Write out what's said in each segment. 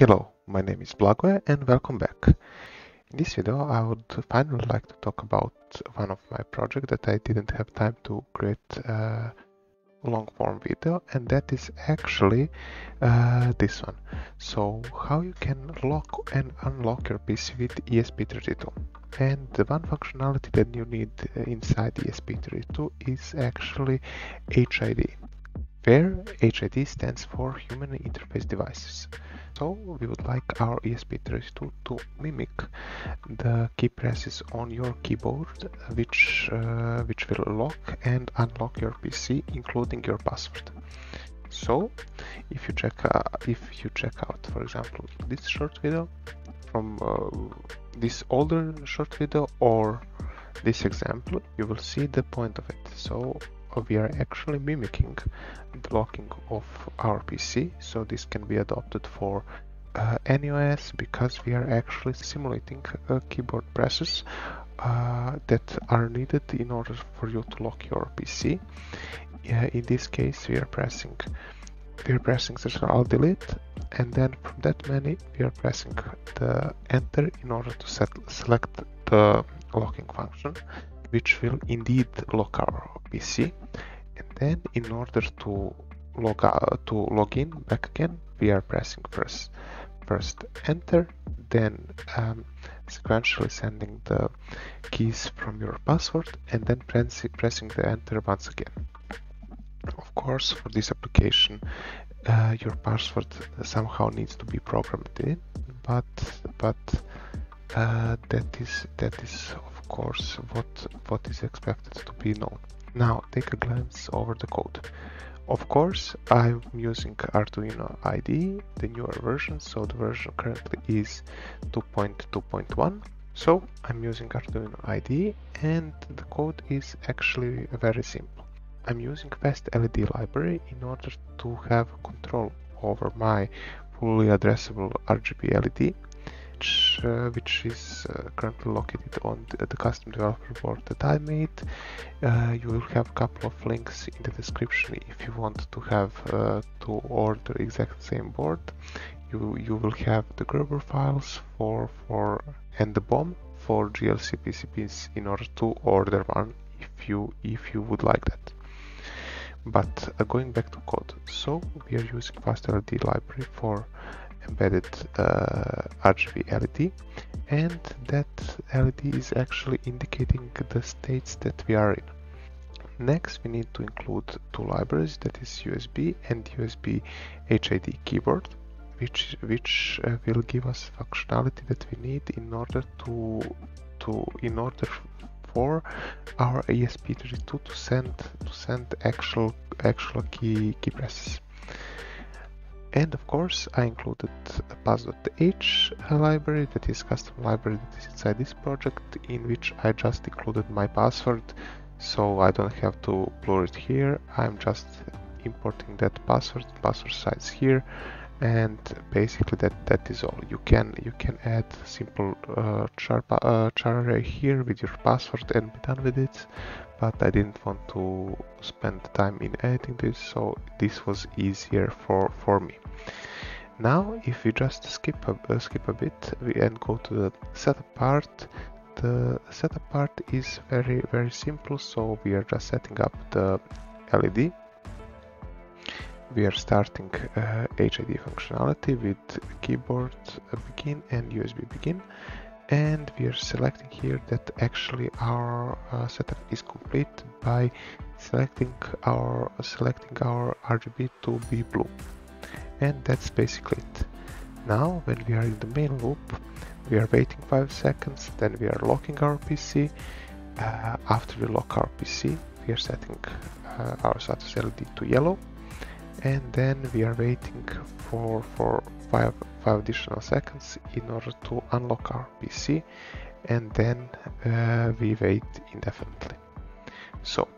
Hello, my name is Blagoje and welcome back. In this video I would finally like to talk about one of my projects that I didn't have time to create a long form video and that is actually uh, this one. So how you can lock and unlock your PC with ESP32 and the one functionality that you need inside ESP32 is actually HID where HID stands for Human Interface Devices. So we would like our ESP32 to mimic the key presses on your keyboard which, uh, which will lock and unlock your PC including your password. So if you check uh, if you check out for example this short video from uh, this older short video or this example you will see the point of it. So we are actually mimicking the locking of our PC so this can be adopted for uh, any OS because we are actually simulating uh, keyboard presses uh, that are needed in order for you to lock your PC. in this case we are pressing we are pressing Alt Delete and then from that menu we are pressing the enter in order to set, select the locking function which will indeed lock our PC and then in order to log out, to log in back again we are pressing first first enter then um, sequentially sending the keys from your password and then press, pressing the enter once again. Of course for this application uh, your password somehow needs to be programmed in but but uh, that is that is course what what is expected to be known. Now take a glance over the code. Of course, I'm using Arduino IDE, the newer version, so the version currently is 2.2.1. So I'm using Arduino IDE and the code is actually very simple. I'm using FastLED library in order to have control over my fully addressable RGB LED which, uh, which is uh, currently located on the, the, custom developer board that I made. Uh, you will have a couple of links in the description if you want to have to order exact same board. You, you will have the Gerber files for, for and the BOM for JLCPCBs in order to order one if you if you would like that. But uh, going back to code, so we are using FastLED library for embedded uh, RGB LED and that LED is actually indicating the states that we are in. Next we need to include two libraries that is USB and USB HID keyboard which which uh, will give us functionality that we need in order to to in order for our ESP32 to send to send actual actual key key presses. And of course, I included a pass.h library, that is custom library that is inside this project, in which I just included my password, so I don't have to blur it here. I'm just importing that password, password size here, and basically that that is all. You can you can add simple uh, char, uh, char array here with your password and be done with it but I didn't want to spend time in editing this so this was easier for for me. Now if we just skip a, uh, skip a bit and go to the setup part the setup part is very very simple so we are just setting up the LED we are starting uh, HID functionality with keyboard begin and USB begin and we are selecting here that actually our uh, setup is complete by selecting our selecting our RGB to be blue. And that's basically it. Now when we are in the main loop we are waiting 5 seconds then we are locking our PC uh, after we lock our PC we are setting uh, our status LED to yellow. And then we are waiting for for 5 5 additional seconds in order to unlock our PC and then uh, we wait indefinitely. So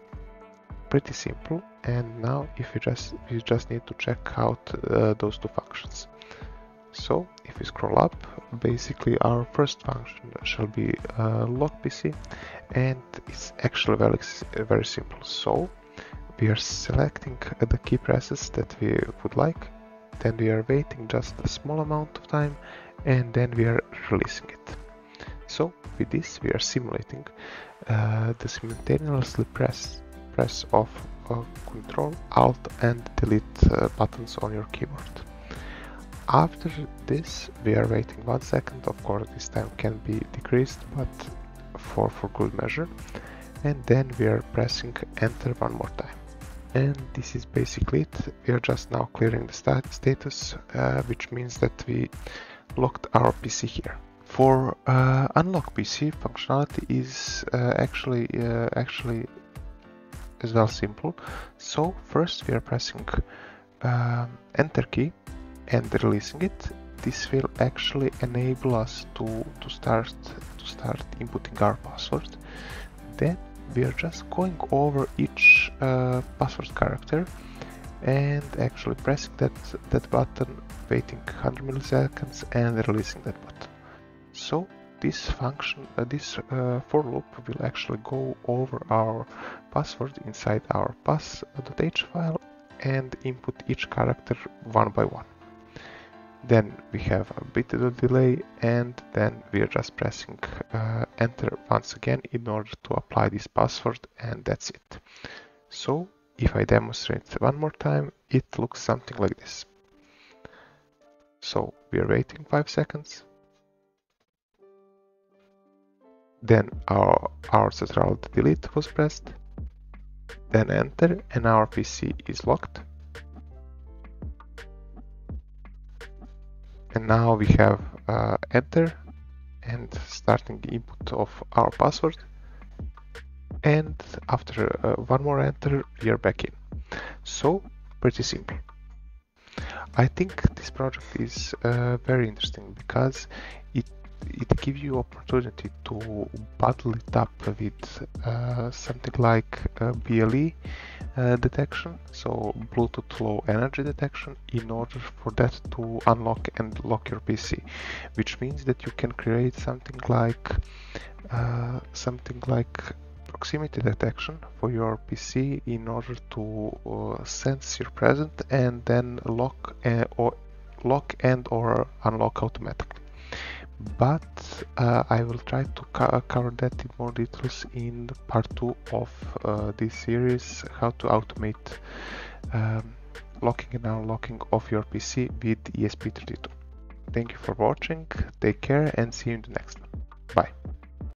pretty simple and now if you just we just need to check out uh, those two functions. So if we scroll up, basically our first function shall be uh, lock PC and it's actually very, very simple. So we are selecting the key presses that we would like then we are waiting just a small amount of time and then we are releasing it. So with this we are simulating uh, the simultaneously press press of uh, Control Alt and Delete uh, buttons on your keyboard. After this we are waiting one second, of course this time can be decreased but for, for good measure and then we are pressing enter one more time and this is basically it. We are just now clearing the stat status uh, which means that we locked our PC here. For uh, unlock PC functionality is uh, actually uh, actually as well simple. So first we are pressing um, enter key and releasing it. This will actually enable us to to start to start inputting our password. Then we are just going over each uh, password character and actually pressing that that button waiting 100 milliseconds and releasing that button. So this function uh, this uh, for loop will actually go over our password inside our pass.h file and input each character one by one then we have a bit of a delay and then we are just pressing uh, enter once again in order to apply this password and that's it. So if I demonstrate one more time, it looks something like this. So we are waiting 5 seconds. Then our, our central delete was pressed. Then enter and our PC is locked. And now we have uh, enter and starting input of our password. And after uh, one more enter we are back in. So pretty simple. I think this project is uh, very interesting because it gives you opportunity to bundle it up with uh, something like uh, BLE uh, detection, so Bluetooth Low Energy detection, in order for that to unlock and lock your PC, which means that you can create something like uh, something like proximity detection for your PC in order to uh, sense your presence and then lock uh, or lock and or unlock automatically but uh, I will try to co cover that in more details in part 2 of uh, this series how to automate um, locking and unlocking of your PC with ESP32. Thank you for watching, take care and see you in the next one. Bye.